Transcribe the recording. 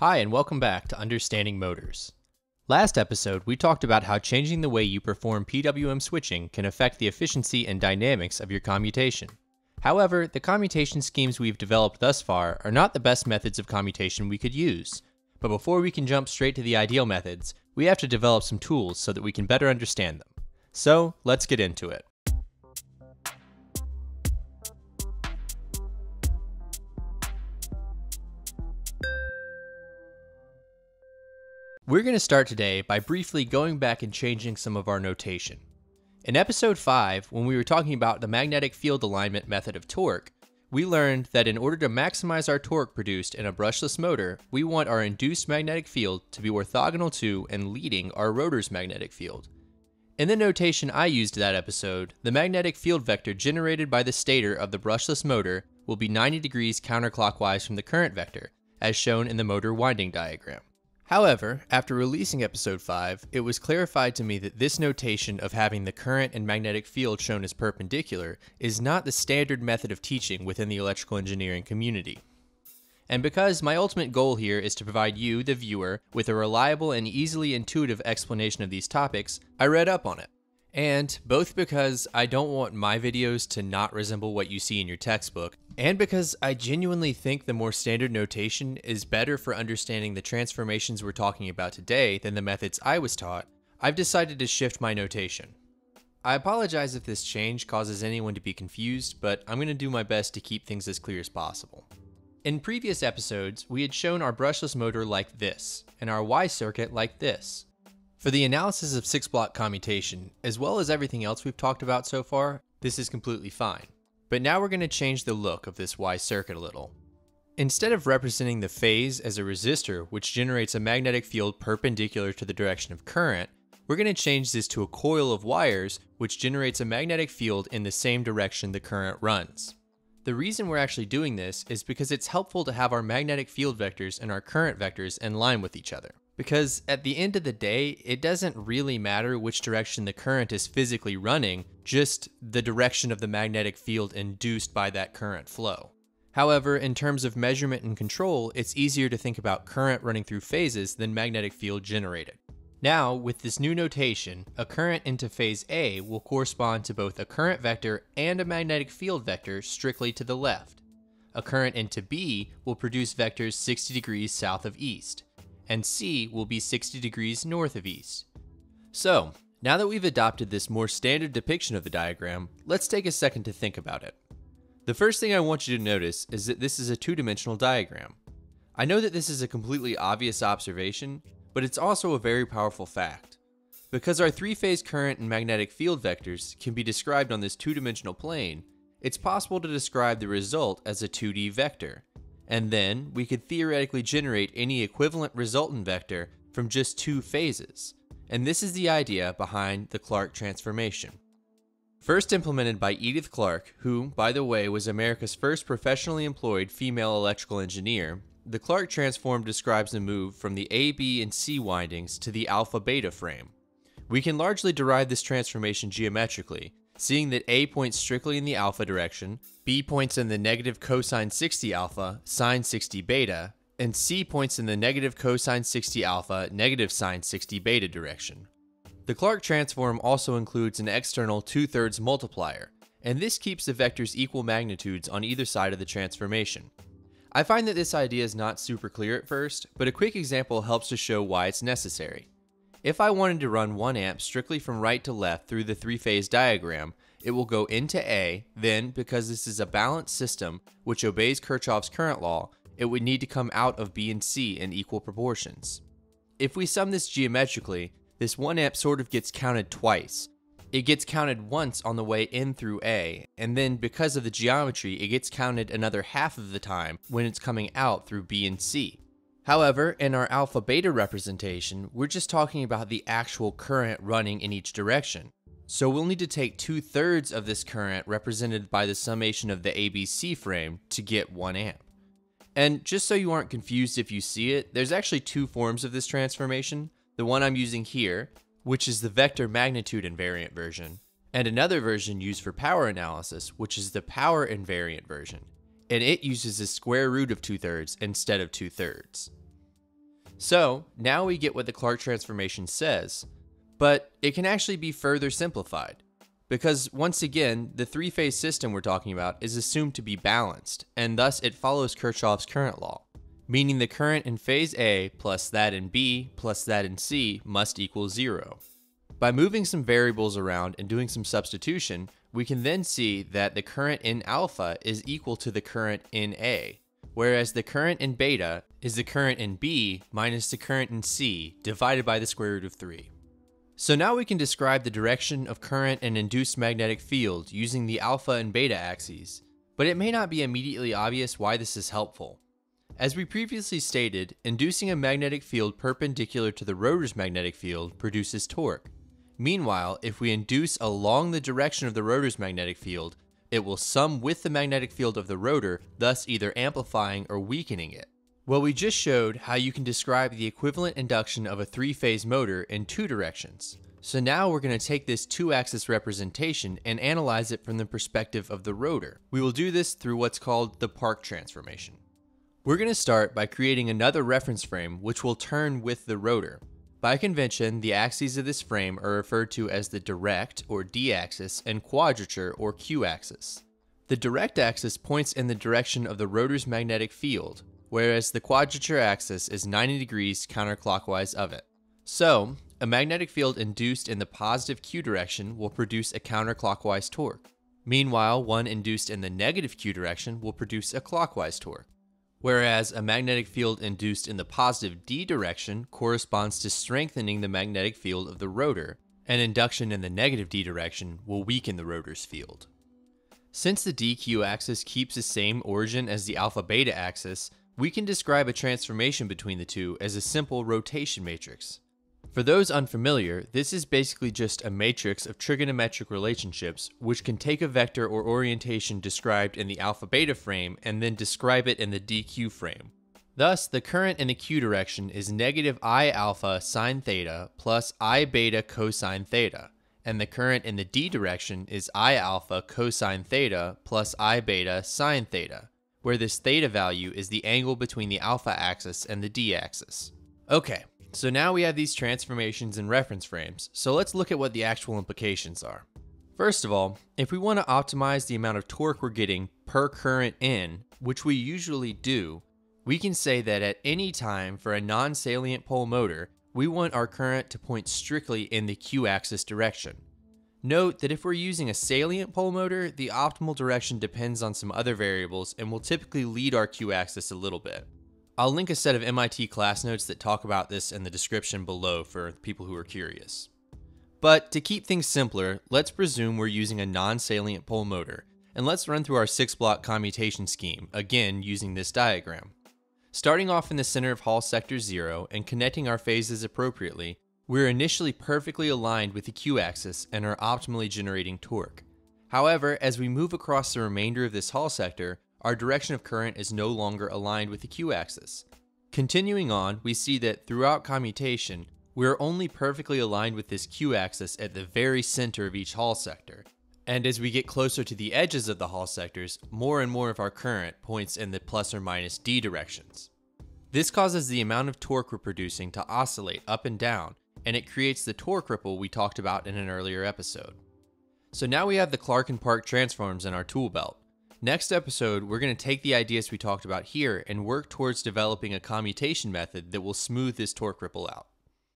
Hi, and welcome back to Understanding Motors. Last episode, we talked about how changing the way you perform PWM switching can affect the efficiency and dynamics of your commutation. However, the commutation schemes we've developed thus far are not the best methods of commutation we could use. But before we can jump straight to the ideal methods, we have to develop some tools so that we can better understand them. So, let's get into it. We're going to start today by briefly going back and changing some of our notation. In episode 5, when we were talking about the magnetic field alignment method of torque, we learned that in order to maximize our torque produced in a brushless motor, we want our induced magnetic field to be orthogonal to and leading our rotor's magnetic field. In the notation I used that episode, the magnetic field vector generated by the stator of the brushless motor will be 90 degrees counterclockwise from the current vector, as shown in the motor winding diagram. However, after releasing episode 5, it was clarified to me that this notation of having the current and magnetic field shown as perpendicular is not the standard method of teaching within the electrical engineering community. And because my ultimate goal here is to provide you, the viewer, with a reliable and easily intuitive explanation of these topics, I read up on it. And both because I don't want my videos to not resemble what you see in your textbook, and because I genuinely think the more standard notation is better for understanding the transformations we're talking about today than the methods I was taught, I've decided to shift my notation. I apologize if this change causes anyone to be confused, but I'm going to do my best to keep things as clear as possible. In previous episodes, we had shown our brushless motor like this, and our Y circuit like this. For the analysis of six block commutation, as well as everything else we've talked about so far, this is completely fine. But now we're going to change the look of this Y circuit a little. Instead of representing the phase as a resistor which generates a magnetic field perpendicular to the direction of current, we're going to change this to a coil of wires which generates a magnetic field in the same direction the current runs. The reason we're actually doing this is because it's helpful to have our magnetic field vectors and our current vectors in line with each other. Because at the end of the day, it doesn't really matter which direction the current is physically running, just the direction of the magnetic field induced by that current flow. However, in terms of measurement and control, it's easier to think about current running through phases than magnetic field generated. Now, with this new notation, a current into phase A will correspond to both a current vector and a magnetic field vector strictly to the left. A current into B will produce vectors 60 degrees south of east and C will be 60 degrees north of east. So, now that we've adopted this more standard depiction of the diagram, let's take a second to think about it. The first thing I want you to notice is that this is a two-dimensional diagram. I know that this is a completely obvious observation, but it's also a very powerful fact. Because our three-phase current and magnetic field vectors can be described on this two-dimensional plane, it's possible to describe the result as a 2D vector, and then we could theoretically generate any equivalent resultant vector from just two phases. And this is the idea behind the Clarke transformation. First implemented by Edith Clarke, who, by the way, was America's first professionally employed female electrical engineer, the Clarke transform describes the move from the A, B, and C windings to the alpha beta frame. We can largely derive this transformation geometrically, seeing that A points strictly in the alpha direction, B points in the negative cosine 60 alpha, sine 60 beta, and C points in the negative cosine 60 alpha, negative sine 60 beta direction. The Clarke transform also includes an external 2 thirds multiplier, and this keeps the vectors equal magnitudes on either side of the transformation. I find that this idea is not super clear at first, but a quick example helps to show why it's necessary. If I wanted to run 1 amp strictly from right to left through the three-phase diagram, it will go into A, then, because this is a balanced system which obeys Kirchhoff's current law, it would need to come out of B and C in equal proportions. If we sum this geometrically, this 1 amp sort of gets counted twice. It gets counted once on the way in through A, and then because of the geometry, it gets counted another half of the time when it's coming out through B and C. However, in our alpha beta representation, we're just talking about the actual current running in each direction. So we'll need to take two thirds of this current represented by the summation of the ABC frame to get 1 amp. And just so you aren't confused if you see it, there's actually two forms of this transformation. The one I'm using here, which is the vector magnitude invariant version, and another version used for power analysis, which is the power invariant version. And it uses the square root of 2 thirds instead of 2 thirds. So now we get what the Clarke transformation says, but it can actually be further simplified. Because once again, the three phase system we're talking about is assumed to be balanced, and thus it follows Kirchhoff's current law, meaning the current in phase A plus that in B plus that in C must equal zero. By moving some variables around and doing some substitution, we can then see that the current in alpha is equal to the current in A, whereas the current in beta is the current in B minus the current in C divided by the square root of 3. So now we can describe the direction of current and induced magnetic field using the alpha and beta axes, but it may not be immediately obvious why this is helpful. As we previously stated, inducing a magnetic field perpendicular to the rotor's magnetic field produces torque. Meanwhile, if we induce along the direction of the rotor's magnetic field, it will sum with the magnetic field of the rotor, thus either amplifying or weakening it. Well, we just showed how you can describe the equivalent induction of a three-phase motor in two directions. So now we're going to take this two-axis representation and analyze it from the perspective of the rotor. We will do this through what's called the Park transformation. We're going to start by creating another reference frame which will turn with the rotor. By convention, the axes of this frame are referred to as the direct or d-axis and quadrature or q-axis. The direct axis points in the direction of the rotor's magnetic field, whereas the quadrature axis is 90 degrees counterclockwise of it. So, a magnetic field induced in the positive q direction will produce a counterclockwise torque. Meanwhile, one induced in the negative q direction will produce a clockwise torque. Whereas a magnetic field induced in the positive d direction corresponds to strengthening the magnetic field of the rotor, and induction in the negative d direction will weaken the rotor's field. Since the dq axis keeps the same origin as the alpha beta axis, we can describe a transformation between the two as a simple rotation matrix. For those unfamiliar, this is basically just a matrix of trigonometric relationships which can take a vector or orientation described in the alpha beta frame and then describe it in the dq frame. Thus, the current in the q direction is negative i alpha sine theta plus i beta cosine theta, and the current in the d direction is i alpha cosine theta plus i beta sine theta where this theta value is the angle between the alpha axis and the d axis. Okay, so now we have these transformations and reference frames, so let's look at what the actual implications are. First of all, if we want to optimize the amount of torque we're getting per current in, which we usually do, we can say that at any time for a non-salient pole motor, we want our current to point strictly in the q-axis direction. Note that if we're using a salient pole motor, the optimal direction depends on some other variables and will typically lead our q-axis a little bit. I'll link a set of MIT class notes that talk about this in the description below for people who are curious. But to keep things simpler, let's presume we're using a non-salient pole motor, and let's run through our 6-block commutation scheme, again using this diagram. Starting off in the center of Hall sector 0 and connecting our phases appropriately, we're initially perfectly aligned with the q-axis and are optimally generating torque. However, as we move across the remainder of this Hall sector, our direction of current is no longer aligned with the q-axis. Continuing on, we see that throughout commutation, we are only perfectly aligned with this q-axis at the very center of each Hall sector. And as we get closer to the edges of the Hall sectors, more and more of our current points in the plus or minus d directions. This causes the amount of torque we're producing to oscillate up and down, and it creates the torque ripple we talked about in an earlier episode. So now we have the Clarke and Park transforms in our tool belt. Next episode, we're going to take the ideas we talked about here and work towards developing a commutation method that will smooth this torque ripple out.